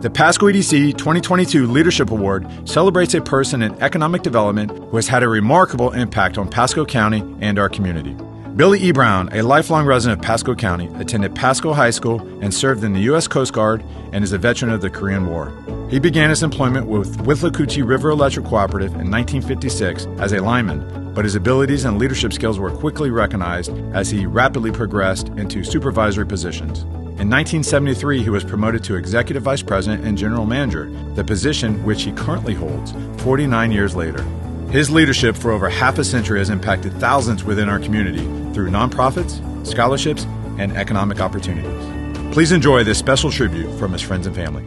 The Pasco EDC 2022 Leadership Award celebrates a person in economic development who has had a remarkable impact on Pasco County and our community. Billy E. Brown, a lifelong resident of Pasco County, attended Pasco High School and served in the U.S. Coast Guard and is a veteran of the Korean War. He began his employment with Withlacoochee River Electric Cooperative in 1956 as a lineman, but his abilities and leadership skills were quickly recognized as he rapidly progressed into supervisory positions. In 1973, he was promoted to Executive Vice President and General Manager, the position which he currently holds 49 years later. His leadership for over half a century has impacted thousands within our community through nonprofits, scholarships, and economic opportunities. Please enjoy this special tribute from his friends and family.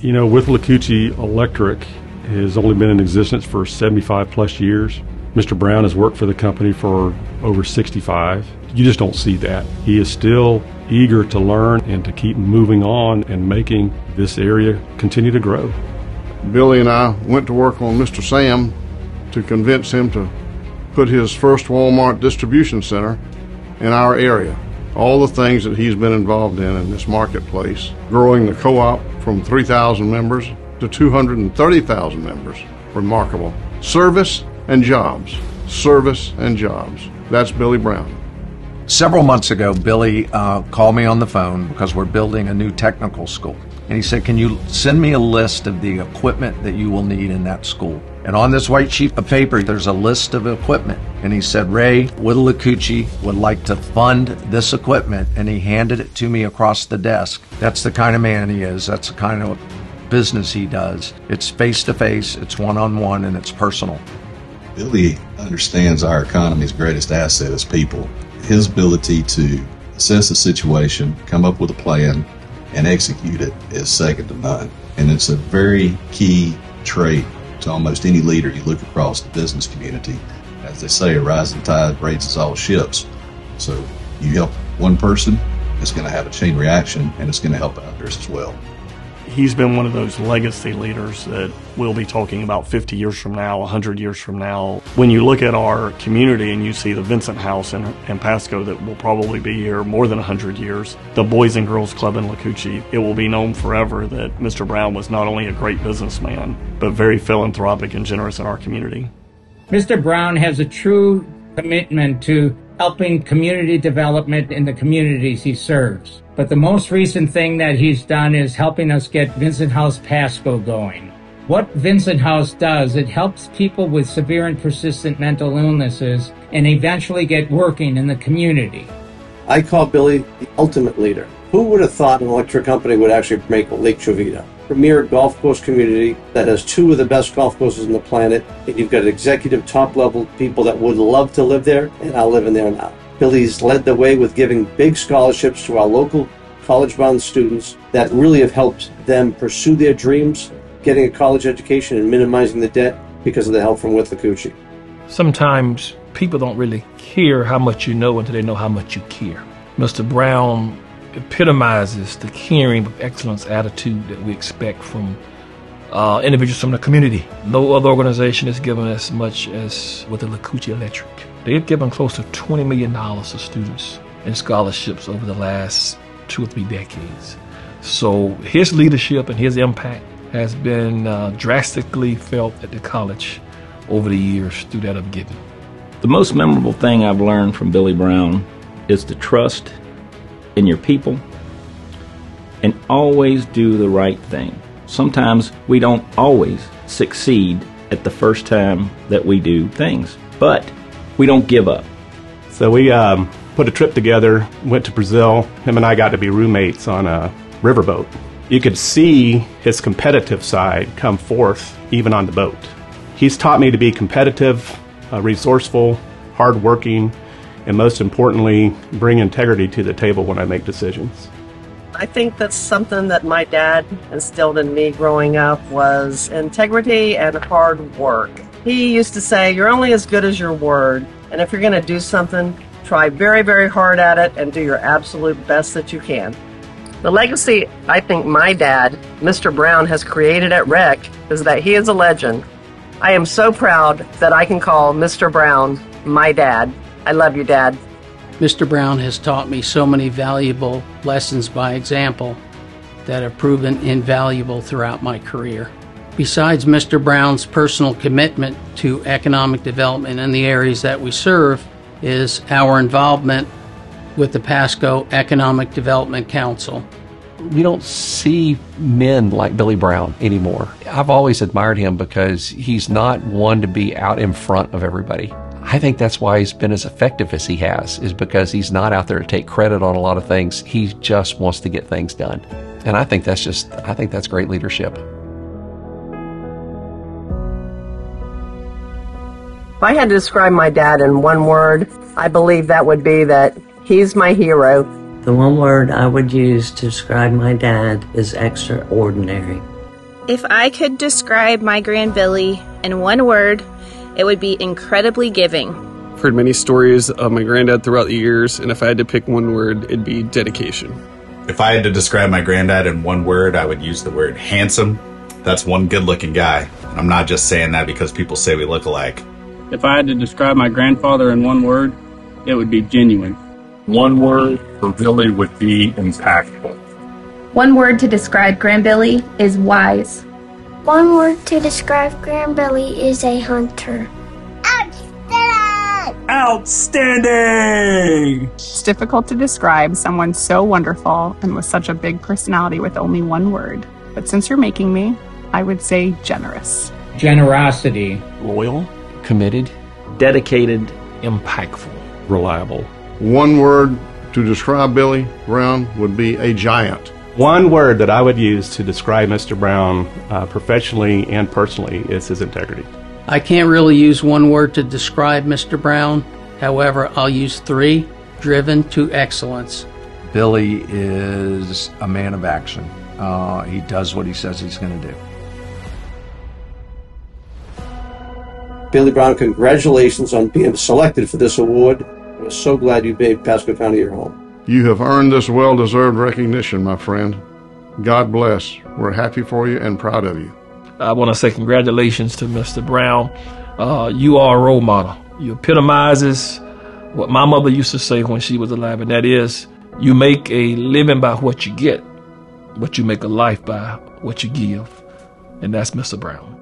You know, Withlacoochee Electric has only been in existence for 75 plus years. Mr. Brown has worked for the company for over 65. You just don't see that. He is still eager to learn and to keep moving on and making this area continue to grow. Billy and I went to work on Mr. Sam to convince him to put his first Walmart distribution center in our area. All the things that he's been involved in in this marketplace, growing the co op from 3,000 members to 230,000 members. Remarkable. Service and jobs. Service and jobs. That's Billy Brown. Several months ago, Billy uh, called me on the phone because we're building a new technical school. And he said, Can you send me a list of the equipment that you will need in that school? And on this white sheet of paper, there's a list of equipment. And he said, Ray Withlacoochee would like to fund this equipment. And he handed it to me across the desk. That's the kind of man he is. That's the kind of business he does. It's face to face, it's one on one, and it's personal. Billy understands our economy's greatest asset is people his ability to assess the situation, come up with a plan, and execute it is second to none. And it's a very key trait to almost any leader you look across the business community. As they say, a rising tide raises all ships. So you help one person, it's going to have a chain reaction and it's going to help others as well he's been one of those legacy leaders that we'll be talking about 50 years from now, 100 years from now. When you look at our community and you see the Vincent House in, in Pasco that will probably be here more than 100 years, the Boys and Girls Club in Lacoochee, it will be known forever that Mr. Brown was not only a great businessman, but very philanthropic and generous in our community. Mr. Brown has a true commitment to helping community development in the communities he serves. But the most recent thing that he's done is helping us get Vincent House Pasco going. What Vincent House does, it helps people with severe and persistent mental illnesses and eventually get working in the community. I call Billy the ultimate leader. Who would have thought an electric company would actually make Lake Jovita? Premier golf course community that has two of the best golf courses on the planet, and you've got executive top level people that would love to live there, and are living there now. Billy's led the way with giving big scholarships to our local college bound students that really have helped them pursue their dreams, getting a college education and minimizing the debt because of the help from Withlacoochee. Sometimes people don't really care how much you know until they know how much you care. Mr. Brown epitomizes the caring with excellence attitude that we expect from uh, individuals from the community. No other organization has given as much as Withlacoochee Electric. They've given close to $20 million to students in scholarships over the last two or three decades. So his leadership and his impact has been uh, drastically felt at the college over the years through that of giving. The most memorable thing I've learned from Billy Brown is to trust in your people and always do the right thing. Sometimes we don't always succeed at the first time that we do things, but we don't give up. So we um, put a trip together, went to Brazil. Him and I got to be roommates on a riverboat. You could see his competitive side come forth even on the boat. He's taught me to be competitive, uh, resourceful, hardworking, and most importantly, bring integrity to the table when I make decisions. I think that's something that my dad instilled in me growing up was integrity and hard work. He used to say, "You're only as good as your word." And if you're going to do something, try very, very hard at it and do your absolute best that you can. The legacy I think my dad, Mr. Brown, has created at REC is that he is a legend. I am so proud that I can call Mr. Brown my dad. I love you, Dad. Mr. Brown has taught me so many valuable lessons by example. that have proven invaluable throughout my career. Besides Mr. Brown's personal commitment to economic development in the areas that we serve, is our involvement with the Pasco Economic Development Council. You don't see men like Billy Brown anymore. I've always admired him because he's not one to be out in front of everybody. I think that's why he's been as effective as he has, is because he's not out there to take credit on a lot of things. He just wants to get things done. And I think that's just, I think that's great leadership. If I had to describe my dad in one word, I believe that would be that he's my hero. The one word I would use to describe my dad is extraordinary. If I could describe my grand Billy in one word, it would be incredibly giving. I've heard many stories of my granddad throughout the years, and if I had to pick one word, it'd be dedication. If I had to describe my granddad in one word, I would use the word handsome. That's one good looking guy. I'm not just saying that because people say we look alike. If I had to describe my grandfather in one word, it would be genuine. One word for Billy would be impactful. One word to describe Grandbilly is wise. One word to describe Grandbilly is a hunter. Outstanding! Outstanding! It's difficult to describe someone so wonderful and with such a big personality with only one word. But since you're making me, I would say generous. Generosity. Loyal committed, dedicated, impactful, reliable. One word to describe Billy Brown would be a giant. One word that I would use to describe Mr. Brown uh, professionally and personally is his integrity. I can't really use one word to describe Mr. Brown. However, I'll use three driven to excellence. Billy is a man of action. Uh, he does what he says he's going to do. Billy Brown, congratulations on being selected for this award. We're so glad you made Pasco County your home. You have earned this well deserved recognition, my friend. God bless. We're happy for you and proud of you. I want to say congratulations to Mr. Brown. Uh, you are a role model. You epitomizes what my mother used to say when she was alive, and that is you make a living by what you get, but you make a life by what you give. And that's Mr. Brown.